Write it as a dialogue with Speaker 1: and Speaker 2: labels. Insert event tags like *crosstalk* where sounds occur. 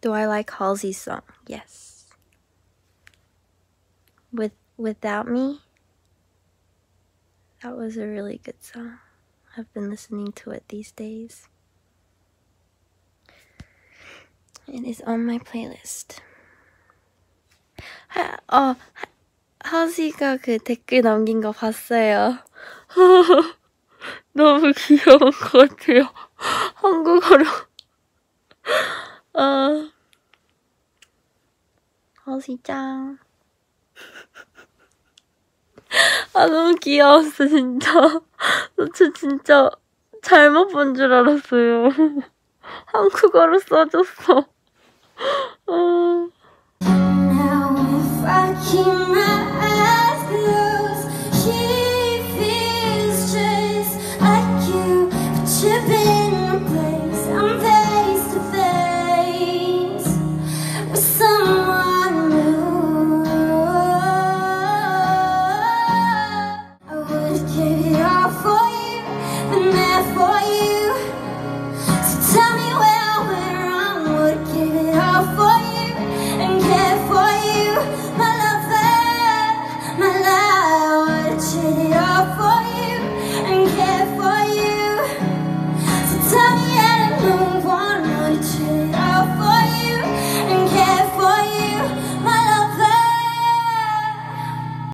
Speaker 1: Do I like Halsey's song? Yes. With Without Me? That was a really good song. I've been listening to it these days. It is on my playlist. 하, 어, 하지가 그 댓글 남긴 거 봤어요. *laughs* 너무 귀여운 것 같아요. *laughs* 한국어로. 하지짱. 아, 너무 귀여웠어, 진짜. 저 진짜 잘못 본 줄 알았어요. 한국어로 써줬어. 어.
Speaker 2: foi